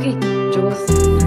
Okay, Jules.